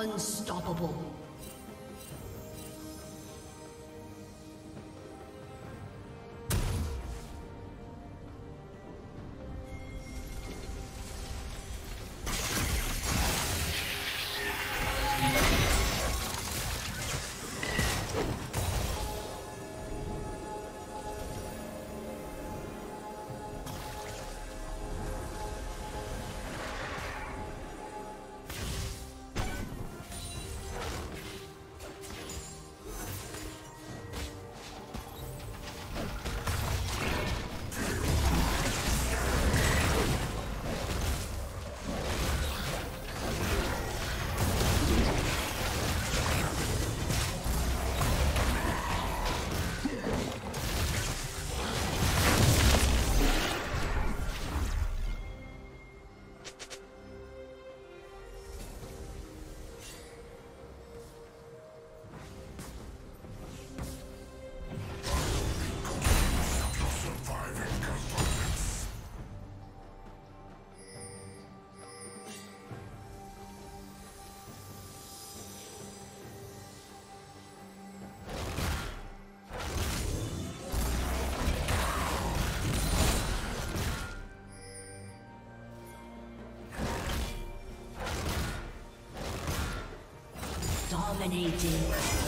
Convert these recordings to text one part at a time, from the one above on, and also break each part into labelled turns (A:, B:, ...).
A: Unstoppable. Dominating.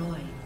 A: Destroyed.